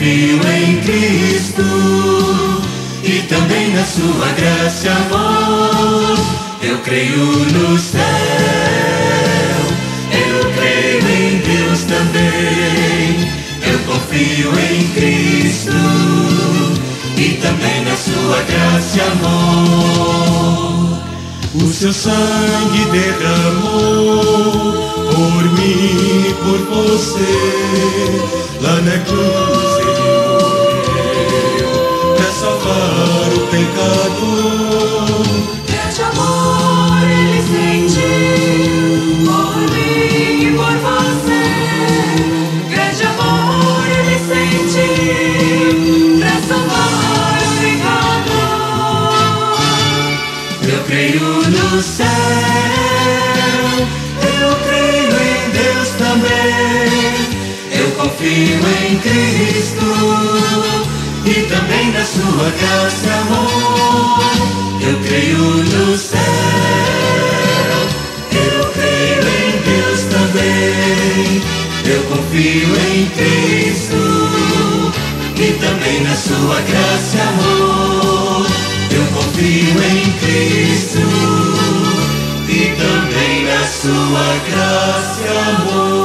confio em Cristo e também na Sua graça amor. Eu creio no céu, eu creio em Deus também. Eu confio em Cristo e também na Sua graça e amor. O seu sangue derramou por mim e por você. Lá na cruz ele morreu para salvar o pecador. Creio no céu, eu creio em Deus também. Eu confio em Cristo e também na Sua graça e amor. Eu creio no céu, eu creio em Deus também. Eu confio em Cristo e também na Sua graça e amor. sua graça e amor.